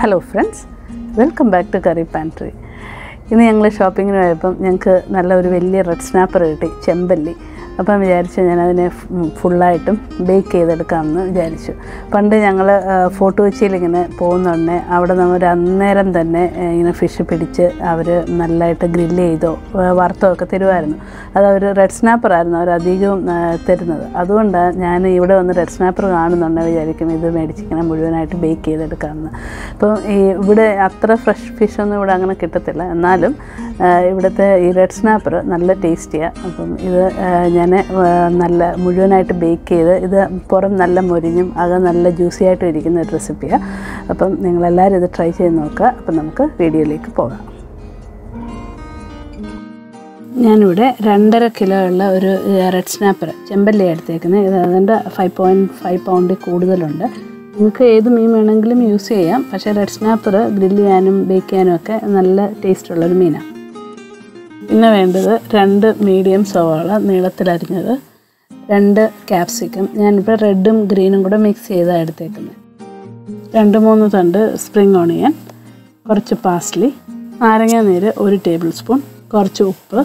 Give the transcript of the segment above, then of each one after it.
Hello friends welcome back to Curry Pantry ഇന്ന് ഞങ്ങൾ ഷോപ്പിങ്ങിന് പോയപ്പം ഞങ്ങൾക്ക് നല്ല ഒരു വലിയ റെഡ് സ്നാപ്പർ കിട്ടി ചെമ്പല്ലി. അപ്പം വിചാരിച്ചു ഞാനതിനെ ഫുള്ളായിട്ടും ബേക്ക് ചെയ്തെടുക്കാമെന്ന് വിചാരിച്ചു. പണ്ട് ഞങ്ങൾ ഫോർട്ട് കൊച്ചിയിലിങ്ങനെ ഇങ്ങനെ പോകുന്ന ഉടനെ അവിടെ നമ്മൾ അന്നേരം തന്നെ ഇങ്ങനെ ഫിഷ് പിടിച്ച് അവർ നല്ലതായിട്ട് ഗ്രില്ല് ചെയ്തോ വറുത്തോ ഒക്കെ തരുമായിരുന്നു അത് അവർ റെഡ് സ്നാപ്പർ ആയിരുന്നു അവർ അധികവും തരുന്നത്. അതുകൊണ്ടാണ് ഞാൻ ഇവിടെ വന്ന് റെഡ് സ്നാപ്പർ കാണുന്നുണ്ടെന്ന് വിചാരിക്കും ഇത് മേടിച്ച് ഇങ്ങനെ മുഴുവനായിട്ട് ബേക്ക് ചെയ്തെടുക്കാമെന്ന്. അപ്പം ഈ ഇവിടെ അത്ര ഫ്രഷ് ഫിഷൊന്നും ഇവിടെ അങ്ങനെ കിട്ടത്തില്ല. എന്നാലും ഇവിടുത്തെ ഈ റെഡ് സ്നാപ്പർ നല്ല ടേസ്റ്റിയാണ് അപ്പം ഇത് ഞാൻ നല്ല മുഴുവനായിട്ട് ബേക്ക് ചെയ്ത് ഇത് പുറം നല്ല മൊരിഞ്ഞും അകം നല്ല ജ്യൂസി ആയിട്ടും ഇരിക്കുന്ന ഒരു റെസിപ്പിയാണ് അപ്പം നിങ്ങളെല്ലാവരും ഇത് ട്രൈ ചെയ്ത് നോക്കുക. അപ്പം നമുക്ക് വീഡിയോയിലേക്ക് പോകാം. ഞാനിവിടെ രണ്ടര കിലോ ഉള്ള ഒരു റെഡ് സ്നാപ്പർ ചെമ്പല്ലി എടുത്തേക്കുന്നത്. ഇത് അതിന്റെ ഫൈവ് പോയിന്റ് ഫൈവ് പൗണ്ടിൽ കൂടുതലുണ്ട്. നിങ്ങൾക്ക് ഏത് മീൻ വേണമെങ്കിലും യൂസ് ചെയ്യാം. പക്ഷേ റെഡ് സ്നാപ്പർ ഗ്രില്ല് ചെയ്യാനും ബേക്ക് ചെയ്യാനും ഒക്കെ നല്ല ടേസ്റ്റുള്ളൊരു മീനാണ് പിന്നെ വേണ്ടത് രണ്ട് മീഡിയം സവാള നീളത്തിലരിഞ്ഞത് രണ്ട് ക്യാപ്സിക്കം ഞാനിപ്പോൾ റെഡും ഗ്രീനും കൂടെ മിക്സ് ചെയ്താണ് എടുത്തേക്കുന്നത് രണ്ട് മൂന്ന് തണ്ട് സ്പ്രിംഗ് ഓണിയൻ കുറച്ച് പാസ്ലി നാരങ്ങ നീര് ഒരു ടേബിൾ സ്പൂൺ കുറച്ച് ഉപ്പ്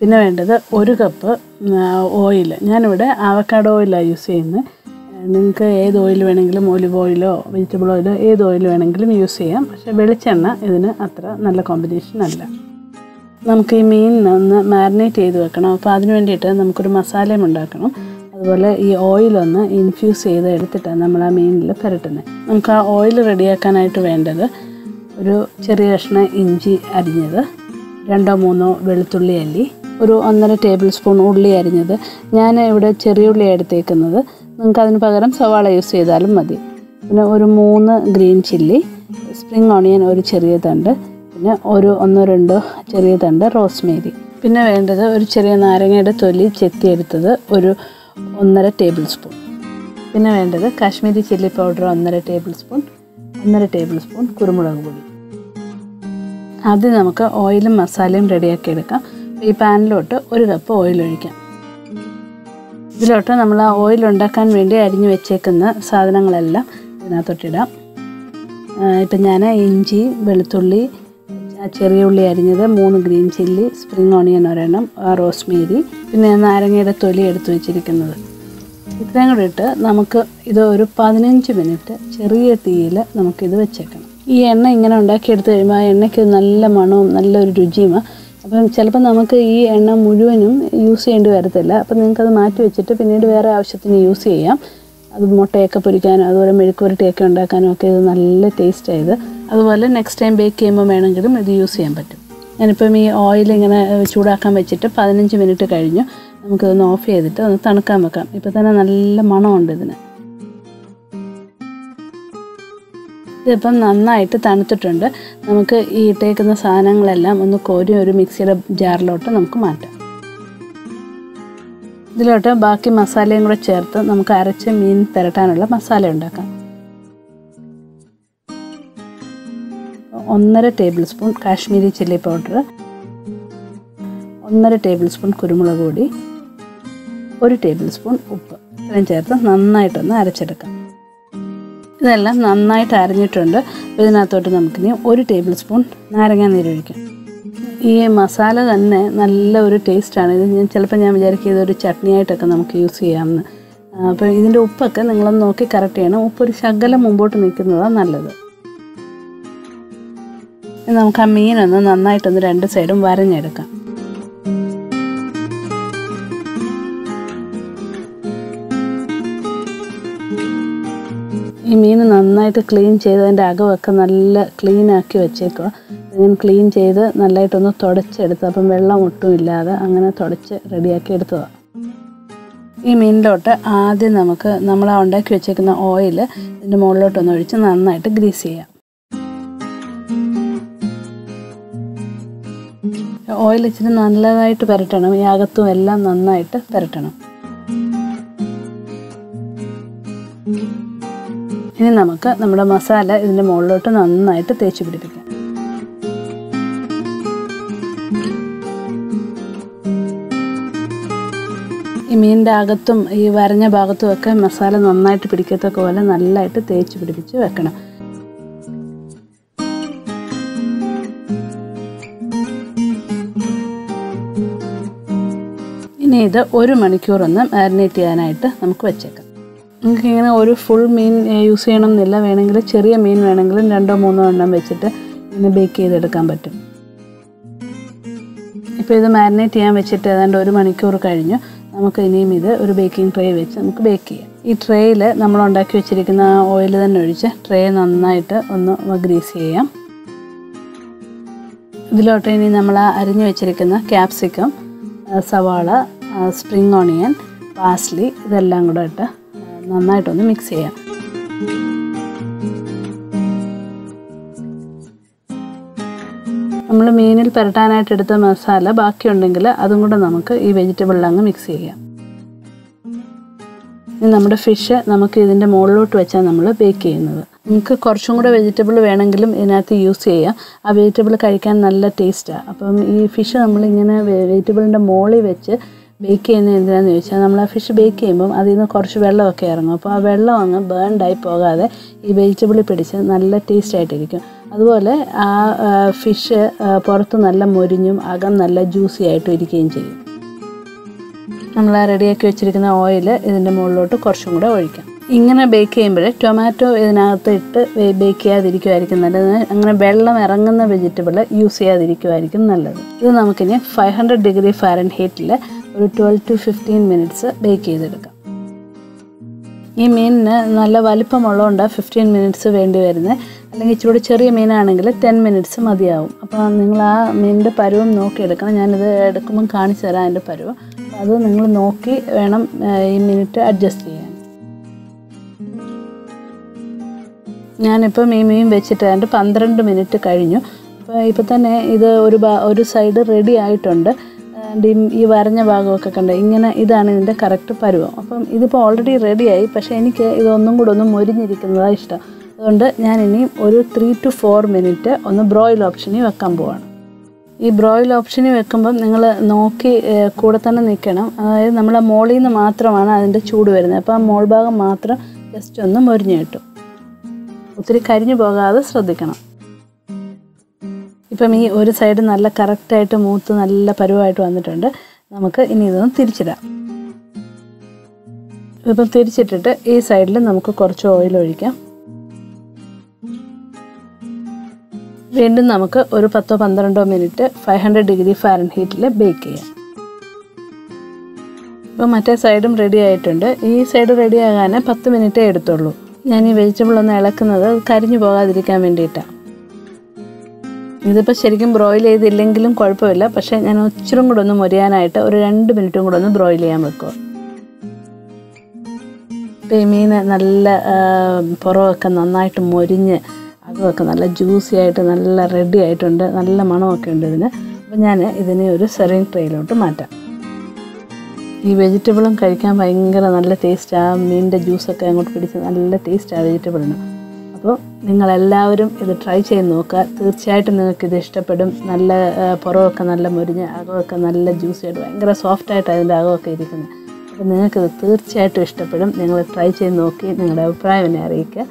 പിന്നെ വേണ്ടത് ഒരു കപ്പ് ഓയിൽ ഞാനിവിടെ ആവക്കാട് ഓയിലാണ് യൂസ് ചെയ്യുന്നത് നിങ്ങൾക്ക് ഏത് ഓയിൽ വേണമെങ്കിലും ഒലിവ് ഓയിലോ വെജിറ്റബിൾ ഓയിലോ ഏത് ഓയിൽ വേണമെങ്കിലും യൂസ് ചെയ്യാം. പക്ഷേ വെളിച്ചെണ്ണ ഇതിന് അത്ര നല്ല കോമ്പിനേഷൻ അല്ല. നമുക്ക് ഈ മീൻ ഒന്ന് മാരിനേറ്റ് ചെയ്ത് വെക്കണം. അപ്പോൾ അതിന് വേണ്ടിയിട്ട് നമുക്കൊരു മസാലയും ഉണ്ടാക്കണം. അതുപോലെ ഈ ഓയിലൊന്ന് ഇൻഫ്യൂസ് ചെയ്ത് എടുത്തിട്ടാണ് നമ്മൾ ആ മീനിൽ പുരട്ടുന്നത്. നമുക്ക് ആ ഓയിൽ റെഡിയാക്കാനായിട്ട് വേണ്ടത് ഒരു ചെറിയ കഷ്ണം ഇഞ്ചി അരിഞ്ഞത് രണ്ടോ മൂന്നോ വെളുത്തുള്ളി അല്ലി ഒരു ഒന്നര ടേബിൾ സ്പൂൺ ഉള്ളി അരിഞ്ഞത്. ഞാൻ ഇവിടെ ചെറിയ ഉള്ളി എടുത്തേക്കുന്നത്. നിങ്ങൾക്ക് അതിന് പകരം സവാള യൂസ് ചെയ്താലും മതി. പിന്നെ ഒരു മൂന്ന് ഗ്രീൻ ചില്ലി സ്പ്രിംഗ് ഓണിയൻ ഒരു ചെറിയ തണ്ട് പിന്നെ ഒരു ഒന്നോ രണ്ടോ ചെറിയ തണ്ട് റോസ്മേരി. പിന്നെ വേണ്ടത് ഒരു ചെറിയ നാരങ്ങയുടെ തൊലി ചെത്തിയെടുത്തത് ഒരു ഒന്നര ടേബിൾ സ്പൂൺ. പിന്നെ വേണ്ടത് കാശ്മീരി ചില്ലി പൗഡർ ഒന്നര ടേബിൾ സ്പൂൺ ഒന്നര ടേബിൾ സ്പൂൺ കുരുമുളക് പൊടി. ആദ്യം നമുക്ക് ഓയിലും മസാലയും റെഡിയാക്കി എടുക്കാം. ഈ പാനിലോട്ട് ഒരു കപ്പ് ഓയിൽ ഒഴിക്കാം. ഇതിലോട്ട് നമ്മൾ ആ ഓയിൽ ഉണ്ടാക്കാൻ വേണ്ടി അരിഞ്ഞു വെച്ചേക്കുന്ന സാധനങ്ങളെല്ലാം ഇതിനകത്തോട്ടിടാം ഇപ്പം ഞാൻ ഇഞ്ചി വെളുത്തുള്ളി ചെറിയ ഉള്ളി അരിഞ്ഞത് മൂന്ന് ഗ്രീൻ ചില്ലി സ്പ്രിംഗ് ഓണിയൻ ഒരെണ്ണം റോസ്മേരി പിന്നെ നാരങ്ങയുടെ തൊലി എടുത്തു വെച്ചിരിക്കുന്നത്. ഇത്രയും കൂടി ഇട്ട് നമുക്ക് ഇത് ഒരു പതിനഞ്ച് മിനിറ്റ് ചെറിയ തീയിൽ നമുക്കിത് വെച്ചേക്കണം. ഈ എണ്ണ ഇങ്ങനെ ഉണ്ടാക്കിയെടുത്ത് കഴിയുമ്പോൾ ആ എണ്ണയ്ക്ക് നല്ല മണവും നല്ലൊരു രുചിയുമാണ് അപ്പം ചിലപ്പോൾ നമുക്ക് ഈ എണ്ണ മുഴുവനും യൂസ് ചെയ്യേണ്ടി വരത്തില്ല. അപ്പം നിങ്ങൾക്കത് മാറ്റി വെച്ചിട്ട് പിന്നീട് വേറെ ആവശ്യത്തിന് യൂസ് ചെയ്യാം. അത് മുട്ടയൊക്കെ പൊരിക്കാനും അതുപോലെ മെഴുക്കുപുരട്ടിയൊക്കെ ഉണ്ടാക്കാനും ഒക്കെ ഇത് നല്ല ടേസ്റ്റ് ഇത്. അതുപോലെ നെക്സ്റ്റ് ടൈം ബേക്ക് ചെയ്യുമ്പോൾ വേണമെങ്കിലും ഇത് യൂസ് ചെയ്യാൻ പറ്റും. ഞാനിപ്പം ഈ ഓയിൽ ഇങ്ങനെ ചൂടാക്കാൻ വെച്ചിട്ട് പതിനഞ്ച് മിനിറ്റ് കഴിഞ്ഞു. നമുക്കിതൊന്ന് ഓഫ് ചെയ്തിട്ട് ഒന്ന് തണുക്കാൻ വെക്കാം. ഇപ്പം തന്നെ നല്ല മണമുണ്ട് ഇതിന്. ഇതിപ്പം നന്നായിട്ട് തണുത്തിട്ടുണ്ട്. നമുക്ക് ഈ ഇട്ടേക്കുന്ന സാധനങ്ങളെല്ലാം ഒന്ന് കോരി ഒരു മിക്സിയുടെ ജാറിലോട്ട് നമുക്ക് മാറ്റാം. ഇതിലോട്ട് ബാക്കി മസാലയും കൂടെ ചേർത്ത് നമുക്ക് അരച്ച് മീൻ പുരട്ടാനുള്ള മസാല ഉണ്ടാക്കാം. ഒന്നര tablespoon Kashmiri chilli powder ഒന്നര ടേബിൾ സ്പൂൺ കുരുമുളക് പൊടി ഒരു ടേബിൾ സ്പൂൺ ഉപ്പ്. ഇത്രയും ചേർത്ത് നന്നായിട്ടൊന്ന് അരച്ചെടുക്കാം. ഇതെല്ലാം നന്നായിട്ട് അരഞ്ഞിട്ടുണ്ട്. ഇതിനകത്തോട്ട് നമുക്കിനി ഒരു ടേബിൾ സ്പൂൺ നാരങ്ങ നീരൊഴിക്കാം ഈ മസാല തന്നെ നല്ല ഒരു ടേസ്റ്റാണ് ഇത് ഞാൻ ചിലപ്പോൾ ഞാൻ വിചാരിക്കും ഇതൊരു ചട്നിയായിട്ടൊക്കെ നമുക്ക് യൂസ് ചെയ്യാമെന്ന്. അപ്പോൾ ഇതിന്റെ ഉപ്പൊക്കെ നിങ്ങളൊന്ന് നോക്കി കറക്റ്റ് ചെയ്യണം. ഉപ്പ് ഒരു ശകലം മുമ്പോട്ട് നിൽക്കുന്നതാണ് നല്ലത്. ഇനി നമുക്ക് ആ മീനൊന്ന് നന്നായിട്ടൊന്ന് രണ്ട് സൈഡും വരഞ്ഞെടുക്കാം. ഈ മീൻ നന്നായിട്ട് ക്ലീൻ ചെയ്ത് അതിന്റെ അകമൊക്കെ നല്ല ക്ലീൻ ആക്കി വെച്ചേക്കുക ഞാൻ ക്ലീൻ ചെയ്ത് നല്ലതായിട്ടൊന്ന് തുടച്ചെടുത്ത്. അപ്പം വെള്ളം ഒട്ടും ഇല്ലാതെ അങ്ങനെ തുടച്ച് റെഡിയാക്കി എടുത്തതാണ് ഈ മീനിലോട്ട് ആദ്യം നമുക്ക് നമ്മൾ ഉണ്ടാക്കി വെച്ചേക്കുന്ന ഓയിൽ ഇതിന്റെ മുകളിലോട്ടൊന്ന് ഒഴിച്ച് നന്നായിട്ട് ഗ്രീസ് ചെയ്യാം. ഓയിൽ ഇച്ചിരി നല്ലതായിട്ട് പുരട്ടണം. ഈ അകത്തും എല്ലാം നന്നായിട്ട് പുരട്ടണം. ഇനി നമുക്ക് നമ്മുടെ മസാല ഇതിന്റെ മുകളിലോട്ട് നന്നായിട്ട് തേച്ച് പിടിപ്പിക്കാം. ഈ മീനിന്റെ അകത്തും ഈ വരഞ്ഞ ഭാഗത്തും ഒക്കെ മസാല നന്നായിട്ട് പിടിക്കത്തക്ക പോലെ നല്ലതായിട്ട് തേച്ച് പിടിപ്പിച്ച് വെക്കണം. ഇനി ഇത് ഒരു മണിക്കൂറൊന്ന് മാരിനേറ്റ് ചെയ്യാനായിട്ട് നമുക്ക് വെച്ചേക്കാം. നിങ്ങൾക്ക് ഇങ്ങനെ ഒരു ഫുൾ മീൻ യൂസ് ചെയ്യണം എന്നില്ല വേണമെങ്കിൽ ചെറിയ മീൻ വേണമെങ്കിലും രണ്ടോ മൂന്നോ എണ്ണം വെച്ചിട്ട് ഇങ്ങനെ ബേക്ക് ചെയ്തെടുക്കാൻ പറ്റും. ഇപ്പോൾ ഇത് മാരിനേറ്റ് ചെയ്യാൻ വെച്ചിട്ട് ഏതാണ്ട് ഒരു മണിക്കൂർ കഴിഞ്ഞു. നമുക്ക് ഇനിയും ഇത് ഒരു ബേക്കിംഗ് ട്രേ വെച്ച് നമുക്ക് ബേക്ക് ചെയ്യാം. ഈ ട്രേയിൽ നമ്മൾ ഉണ്ടാക്കി വെച്ചിരിക്കുന്ന ആ ഓയിൽ തന്നെ ഒഴിച്ച് ട്രേ നന്നായിട്ട് ഒന്ന് ഗ്രീസ് ചെയ്യാം. ഇതിലോട്ട് ഇനി നമ്മൾ അരിഞ്ഞു വെച്ചിരിക്കുന്ന ക്യാപ്സിക്കം സവാള സ്പ്രിങ് ഓണിയൻ പാസ്ലി ഇതെല്ലാം കൂടെ ഇട്ട് നന്നായിട്ടൊന്ന് മിക്സ് ചെയ്യാം. നമ്മൾ മീനിൽ പുരട്ടാനായിട്ട് എടുത്ത മസാല ബാക്കിയുണ്ടെങ്കിൽ അതും കൂടെ നമുക്ക് ഈ വെജിറ്റബിളിൽ അങ്ങ് മിക്സ് ചെയ്യാം. ഇനി നമ്മുടെ ഫിഷ് നമുക്ക് ഇതിന്റെ മുകളിലോട്ട് വെച്ചാൽ നമ്മൾ ബേക്ക് ചെയ്യുന്നത്. നമുക്ക് കുറച്ചും കൂടെ വെജിറ്റബിൾ വേണമെങ്കിലും ഇതിനകത്ത് യൂസ് ചെയ്യാം. ആ വെജിറ്റബിൾ കഴിക്കാൻ നല്ല ടേസ്റ്റാണ് അപ്പം ഈ ഫിഷ് നമ്മളിങ്ങനെ വെജിറ്റബിളിന്റെ മുകളിൽ വെച്ച് ബേക്ക് ചെയ്യുന്നത് എന്തിനാന്ന് ചോദിച്ചാൽ നമ്മൾ ആ ഫിഷ് ബേക്ക് ചെയ്യുമ്പം അതിൽ നിന്ന് കുറച്ച് വെള്ളമൊക്കെ ഇറങ്ങും. അപ്പോൾ ആ വെള്ളം അങ്ങ് ബേൺഡായി പോകാതെ ഈ വെജിറ്റബിളിൽ പിടിച്ച് നല്ല ടേസ്റ്റ് ആയിട്ടിരിക്കും. അതുപോലെ ആ ഫിഷ് പുറത്ത് നല്ല മൊരിഞ്ഞും അകം നല്ല ജ്യൂസി ആയിട്ടും ഇരിക്കുകയും ചെയ്യും. നമ്മൾ റെഡിയാക്കി വെച്ചിരിക്കുന്ന ഓയിൽ ഇതിന്റെ മുകളിലോട്ട് കുറച്ചും കൂടെ ഒഴിക്കാം. ഇങ്ങനെ ബേക്ക് ചെയ്യുമ്പോൾ ടൊമാറ്റോ ഇതിനകത്ത് ഇട്ട് ബേക്ക് ചെയ്യാതിരിക്കുമായിരിക്കും നല്ലത്. അങ്ങനെ വെള്ളം ഇറങ്ങുന്ന വെജിറ്റബിൾ യൂസ് ചെയ്യാതിരിക്കുമായിരിക്കും നല്ലത്. ഇത് നമുക്കിനി ഫൈവ് ഹൺഡ്രഡ് ഡിഗ്രി ഫാരൻ ഹീറ്റിൽ ഒരു twelve to fifteen minutes bake ചെയ്തെടുക്കാം. ഈ മീനിന് നല്ല വലിപ്പമുള്ളതുകൊണ്ട് ഫിഫ്റ്റീൻ മിനിറ്റ്സ് വേണ്ടി വരുന്നത് അല്ലെങ്കിൽ ഇച്ചിരി ചെറിയ മീനാണെങ്കിൽ ടെൻ മിനിറ്റ്സ് മതിയാവും. അപ്പോൾ നിങ്ങൾ ആ മീനിന്റെ പരുവം നോക്കിയെടുക്കണം ഞാനിത് എടുക്കുമ്പം കാണിച്ചു തരാം അതിന്റെ പരുവം. അത് നിങ്ങൾ നോക്കി വേണം ഈ മിനിറ്റ് അഡ്ജസ്റ്റ് ചെയ്യാൻ. ഞാനിപ്പം ഈ മീൻ വെച്ചിട്ട് അതിന്റെ പന്ത്രണ്ട് മിനിറ്റ് കഴിഞ്ഞു. അപ്പോൾ ഇപ്പം തന്നെ ഇത് ഒരു ഒരു സൈഡ് റെഡി ആയിട്ടുണ്ട്. ഈ വരഞ്ഞ ഭാഗമൊക്കെ കണ്ട് ഇങ്ങനെ ഇതാണ് ഇതിന്റെ കറക്റ്റ് പരുവം. അപ്പം ഇതിപ്പോൾ ഓൾറെഡി റെഡിയായി പക്ഷേ എനിക്ക് ഇതൊന്നും കൂടെ ഒന്ന് മൊരിഞ്ഞിരിക്കുന്നതാണ് ഇഷ്ടം. അതുകൊണ്ട് ഞാൻ ഇനിയും ഒരു ത്രീ ടു ഫോർ മിനിറ്റ് ഒന്ന് ബ്രോയിൽ ഓപ്ഷനിൽ വെക്കാൻ പോവാണ്. ഈ ബ്രോയിൽ ഓപ്ഷനിൽ വെക്കുമ്പം നിങ്ങൾ നോക്കി കൂടെ തന്നെ നിൽക്കണം. അതായത് നമ്മളെ മോളിൽ നിന്ന് മാത്രമാണ് അതിന്റെ ചൂട് വരുന്നത്. അപ്പോൾ ആ മോൾ ഭാഗം മാത്രം ജസ്റ്റ് ഒന്ന് മൊരിഞ്ഞ് കിട്ടും. ഒത്തിരി കരിഞ്ഞു പോകാതെ ശ്രദ്ധിക്കണം. ഇപ്പം ഈ ഒരു സൈഡ് നല്ല കറക്റ്റായിട്ട് മൂത്ത് നല്ല പരുവായിട്ട് വന്നിട്ടുണ്ട്. നമുക്ക് ഇനി ഇതൊന്ന് തിരിച്ചിടാം. ഇപ്പം തിരിച്ചിട്ടിട്ട് ഈ സൈഡിൽ നമുക്ക് കുറച്ച് ഓയിൽ ഒഴിക്കാം. വീണ്ടും നമുക്ക് ഒരു പത്തോ പന്ത്രണ്ടോ മിനിറ്റ് ഫൈവ് ഹൺഡ്രഡ് ഡിഗ്രി ഫാരൻ ഹീറ്റിൽ ബേക്ക് ചെയ്യാം. ഇപ്പോൾ മറ്റേ സൈഡും റെഡി ആയിട്ടുണ്ട്. ഈ സൈഡ് റെഡി ആകാൻ പത്ത് മിനിറ്റേ എടുത്തുള്ളൂ. ഞാൻ ഈ വെജിറ്റബിൾ ഒന്ന് ഇളക്കുന്നത് കരിഞ്ഞു പോകാതിരിക്കാൻ വേണ്ടിയിട്ടാണ് ഇതിപ്പോൾ ശരിക്കും ബ്രോയിൽ ചെയ്തില്ലെങ്കിലും കുഴപ്പമില്ല. പക്ഷേ ഞാൻ ഒച്ചിരും കൂടെ ഒന്ന് മുരിയാനായിട്ട് ഒരു രണ്ട് മിനിറ്റും കൂടെ ഒന്ന് ബ്രോയിൽ ചെയ്യാൻ വെക്കുക ഇപ്പോൾ ഈ മീൻ നല്ല പുറമൊക്കെ നന്നായിട്ട് മൊരിഞ്ഞ് അതുമൊക്കെ നല്ല ജ്യൂസി ആയിട്ട് നല്ല റെഡി ആയിട്ടുണ്ട്. നല്ല മണമൊക്കെ ഉണ്ട് ഇതിന്. അപ്പോൾ ഞാൻ ഇതിനെ ഒരു സെറിങ് ട്രേയിലോട്ട് മാറ്റാം. ഈ വെജിറ്റബിളും കഴിക്കാൻ ഭയങ്കര നല്ല ടേസ്റ്റ് ആ. മീനിന്റെ ജ്യൂസൊക്കെ അങ്ങോട്ട് പിടിച്ച് നല്ല ടേസ്റ്റ് വെജിറ്റബിളിന് അപ്പോൾ നിങ്ങളെല്ലാവരും ഇത് ട്രൈ ചെയ്ത് നോക്കുക. തീർച്ചയായിട്ടും നിങ്ങൾക്ക് ഇത് ഇഷ്ടപ്പെടും. നല്ല പുറമൊക്കെ നല്ല മുരിഞ്ഞ് അകമൊക്കെ നല്ല ജ്യൂസ് ആയിട്ട് ഭയങ്കര സോഫ്റ്റായിട്ട് അതിന്റെ അകമൊക്കെ ഇരിക്കുന്നത് അപ്പോൾ നിങ്ങൾക്കിത് തീർച്ചയായിട്ടും ഇഷ്ടപ്പെടും. നിങ്ങൾ ട്രൈ ചെയ്ത് നോക്കി നിങ്ങളുടെ അഭിപ്രായം എന്നെ അറിയിക്കുക.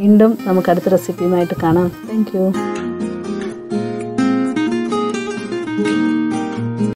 വീണ്ടും നമുക്ക് അടുത്ത റെസിപ്പിയുമായിട്ട് കാണാം. താങ്ക്